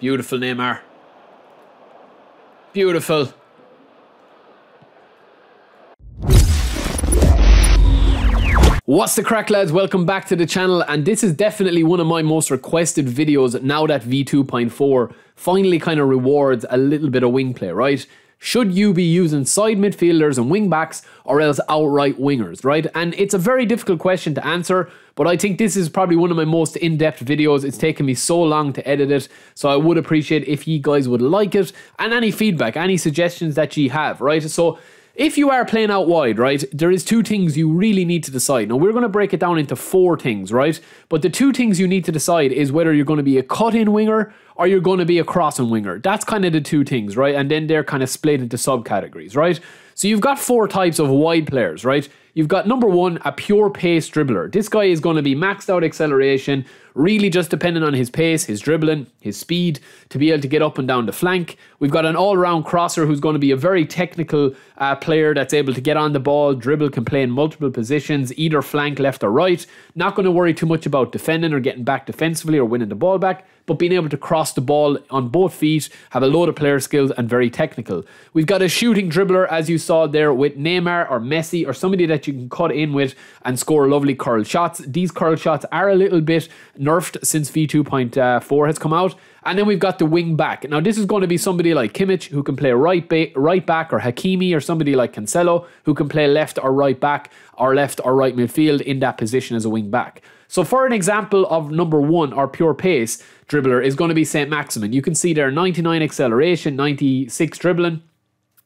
Beautiful, Neymar. Beautiful. What's the crack lads? Welcome back to the channel and this is definitely one of my most requested videos now that V2.4 finally kind of rewards a little bit of wing play, right? Should you be using side midfielders and wing backs or else outright wingers, right? And it's a very difficult question to answer, but I think this is probably one of my most in-depth videos. It's taken me so long to edit it, so I would appreciate if you guys would like it and any feedback, any suggestions that you have, right? So if you are playing out wide, right, there is two things you really need to decide. Now, we're going to break it down into four things, right? But the two things you need to decide is whether you're going to be a cut-in winger or you're going to be a crossing winger. That's kind of the two things, right? And then they're kind of split into subcategories, right? So you've got four types of wide players, right? You've got number one, a pure pace dribbler. This guy is going to be maxed out acceleration, really just depending on his pace, his dribbling, his speed to be able to get up and down the flank. We've got an all round crosser who's going to be a very technical uh, player that's able to get on the ball, dribble, can play in multiple positions, either flank, left or right. Not going to worry too much about defending or getting back defensively or winning the ball back but being able to cross the ball on both feet, have a load of player skills, and very technical. We've got a shooting dribbler, as you saw there, with Neymar or Messi or somebody that you can cut in with and score lovely curl shots. These curl shots are a little bit nerfed since V2.4 has come out. And then we've got the wing back. Now, this is going to be somebody like Kimmich who can play right, ba- right back, or Hakimi, or somebody like Cancelo who can play left or right back, or left or right midfield in that position as a wing back. So, for an example of number one, our pure pace dribbler is going to be St. Maximin. You can see there 99 acceleration, 96 dribbling.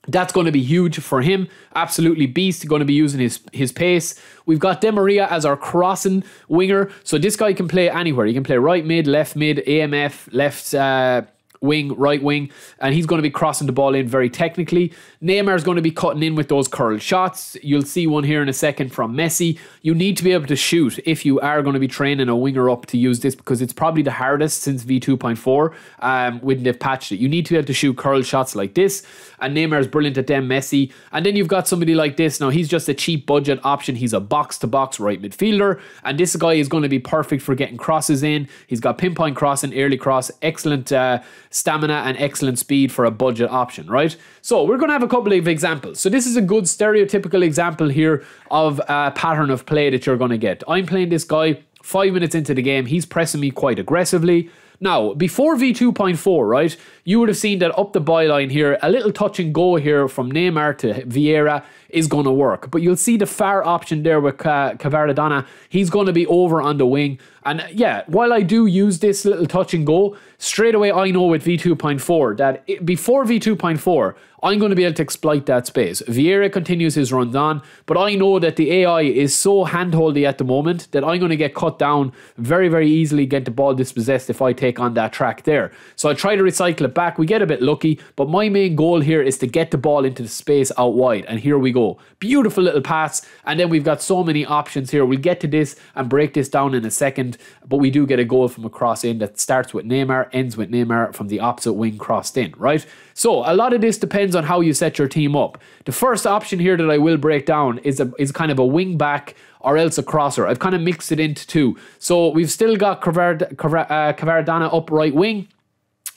That's going to be huge for him. Absolutely beast. Going to be using his his pace. We've got Di Maria as our crossing winger. So this guy can play anywhere. He can play right mid, left mid, AMF, left. Uh, wing, right wing, and he's going to be crossing the ball in very technically. Neymar is going to be cutting in with those curled shots. You'll see one here in a second from Messi. You need to be able to shoot if you are going to be training a winger up to use this because it's probably the hardest since V2.4 um, when they've patched it. You need to be able to shoot curled shots like this, and Neymar is brilliant at them, Messi. And then you've got somebody like this. Now, he's just a cheap budget option. He's a box to box right midfielder, and this guy is going to be perfect for getting crosses in. He's got pinpoint crossing, early cross, excellent. Uh, stamina, and excellent speed for a budget option, right? So we're going to have a couple of examples. So this is a good stereotypical example here of a pattern of play that you're going to get. I'm playing this guy five minutes into the game. He's pressing me quite aggressively. Now, before V2.4, right, you would have seen that up the byline here, a little touch and go here from Neymar to Vieira is going to work. But you'll see the far option there with Kvaradona. He's going to be over on the wing. And yeah, while I do use this little touch and go, straight away I know with V2.4 that it, before V2.4, I'm going to be able to exploit that space. Vieira continues his runs on, but I know that the AI is so handholdy at the moment that I'm going to get cut down very, very easily, get the ball dispossessed if I take on that track there. So I try to recycle it back. We get a bit lucky, but my main goal here is to get the ball into the space out wide. And here we go. Beautiful little pass. And then we've got so many options here. We'll get to this and break this down in a second, but we do get a goal from a cross in that starts with Neymar, ends with Neymar from the opposite wing crossed in, right? So a lot of this depends on how you set your team up. The first option here that I will break down is a is kind of a wing back or else a crosser. I've kind of mixed it into two. So we've still got Cavard, uh, Kvaradona up right wing.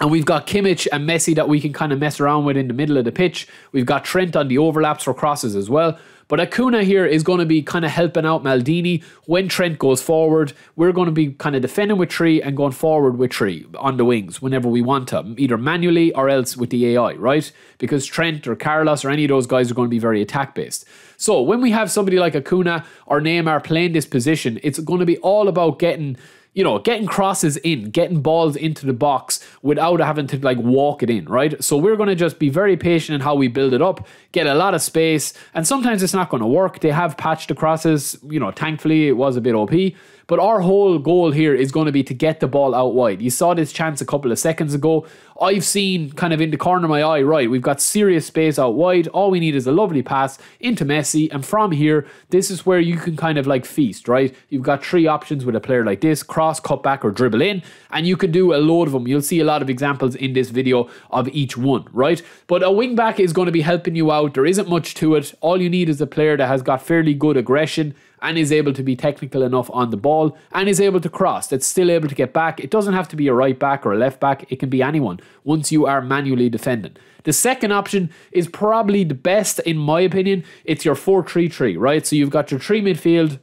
And we've got Kimmich and Messi that we can kind of mess around with in the middle of the pitch. We've got Trent on the overlaps for crosses as well. But Acuna here is going to be kind of helping out Maldini when Trent goes forward. We're going to be kind of defending with three and going forward with three on the wings whenever we want to, either manually or else with the AI, right? Because Trent or Carlos or any of those guys are going to be very attack based. So when we have somebody like Acuna or Neymar playing this position, it's going to be all about getting you know, getting crosses in, getting balls into the box without having to like walk it in, right? So we're going to just be very patient in how we build it up, get a lot of space, and sometimes it's not going to work. They have patched the crosses, you know, thankfully it was a bit OP, but our whole goal here is going to be to get the ball out wide. You saw this chance a couple of seconds ago. I've seen kind of in the corner of my eye, right, we've got serious space out wide. All we need is a lovely pass into Messi. And from here, this is where you can kind of like feast, right? You've got three options with a player like this cross, cut back, or dribble in. And you can do a load of them. You'll see a lot of examples in this video of each one, right? But a wing back is going to be helping you out. There isn't much to it. All you need is a player that has got fairly good aggression and is able to be technical enough on the ball and is able to cross, that's still able to get back. It doesn't have to be a right back or a left back, it can be anyone once you are manually defending. The second option is probably the best, in my opinion. It's your 4 3 3, right? So you've got your three midfield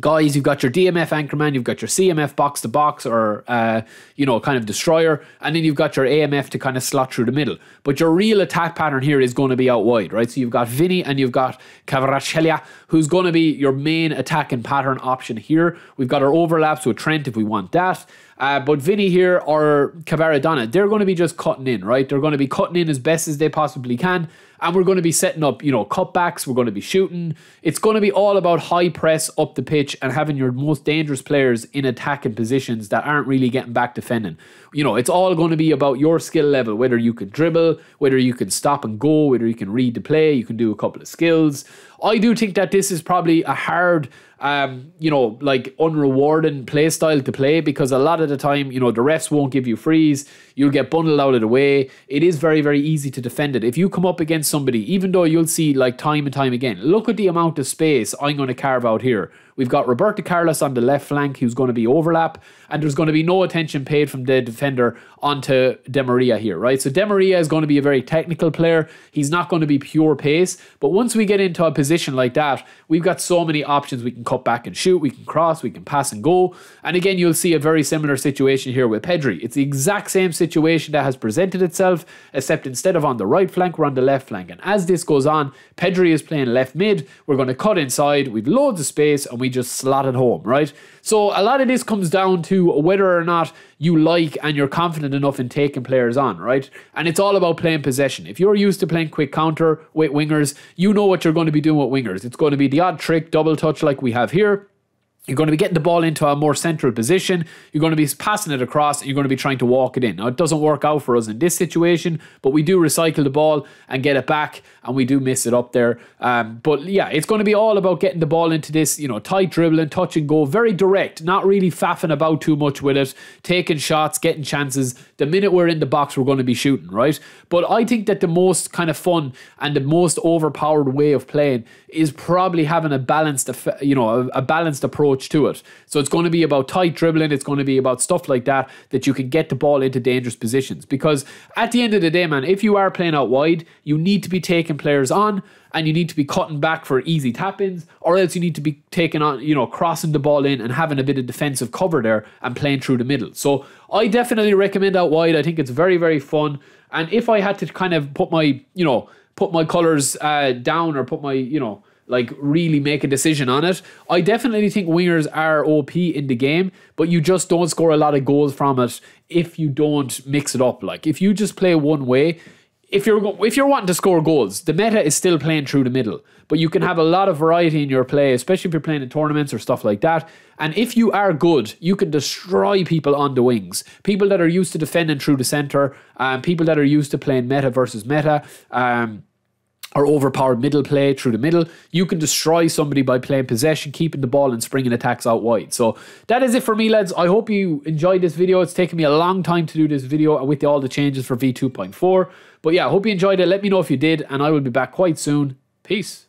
guys, you've got your DMF anchorman, you've got your CMF box to box or, uh, you know, kind of destroyer, and then you've got your AMF to kind of slot through the middle. But your real attack pattern here is going to be out wide, right? So you've got Vinny and you've got Kvaratskhelia, who's going to be your main attacking pattern option here. We've got our overlaps with Trent if we want that. Uh, but Vinny here or Kvaradona, they're going to be just cutting in, right? They're going to be cutting in as best as they possibly can and we're going to be setting up, you know, cutbacks. We're going to be shooting. It's going to be all about high press up the pitch and having your most dangerous players in attacking positions that aren't really getting back defending. You know, it's all going to be about your skill level, whether you can dribble, whether you can stop and go, whether you can read the play, you can do a couple of skills. I do think that this is probably a hard um, you know, like unrewarding play style to play because a lot of the time, you know, the refs won't give you frees. You'll get bundled out of the way. It is very, very easy to defend it. If you come up against somebody, even though you'll see like time and time again, look at the amount of space I'm going to carve out here. We've got Roberto Carlos on the left flank who's going to be overlap, and there's going to be no attention paid from the defender onto Di Maria here, right? So Di Maria is going to be a very technical player. He's not going to be pure pace, but once we get into a position like that, we've got so many options. We can cut back and shoot, we can cross, we can pass and go. And again, you'll see a very similar situation here with Pedri. It's the exact same situation that has presented itself, except instead of on the right flank, we're on the left flank. And as this goes on, Pedri is playing left mid. We're going to cut inside. We've loads of space, and we just slot it home, right? So a lot of this comes down to whether or not you like and you're confident enough in taking players on, right? And it's all about playing possession. If you're used to playing quick counter with wingers, you know what you're going to be doing wingers. It's going to be the odd trick, double touch like we have here. You're going to be getting the ball into a more central position. You're going to be passing it across and you're going to be trying to walk it in. Now, it doesn't work out for us in this situation, but we do recycle the ball and get it back and we do miss it up there. Um, but yeah, it's going to be all about getting the ball into this, you know, tight dribbling, touch and go, very direct, not really faffing about too much with it, taking shots, getting chances. The minute we're in the box, we're going to be shooting, right? But I think that the most kind of fun and the most overpowered way of playing is probably having a balanced, you know, a, a balanced approach approach to it. So it's going to be about tight dribbling, it's going to be about stuff like that, that you can get the ball into dangerous positions. Because at the end of the day, man, if you are playing out wide, you need to be taking players on and you need to be cutting back for easy tap ins, or else you need to be taking on, you know, crossing the ball in and having a bit of defensive cover there and playing through the middle. So I definitely recommend out wide. I think it's very, very fun. And if I had to kind of put my, you know, put my colors uh, down or put my, you know, like really make a decision on it. I definitely think wingers are OP in the game, but you just don't score a lot of goals from it if you don't mix it up. Like if you just play one way, if you're if you're wanting to score goals, the meta is still playing through the middle. But you can have a lot of variety in your play, especially if you're playing in tournaments or stuff like that. And if you are good, you can destroy people on the wings. People that are used to defending through the center, um, people that are used to playing meta versus meta. Um, or overpowered middle play through the middle. You can destroy somebody by playing possession, keeping the ball and springing attacks out wide. So that is it for me, lads. I hope you enjoyed this video. It's taken me a long time to do this video with all the changes for V2.4. But yeah, I hope you enjoyed it. Let me know if you did, and I will be back quite soon. Peace.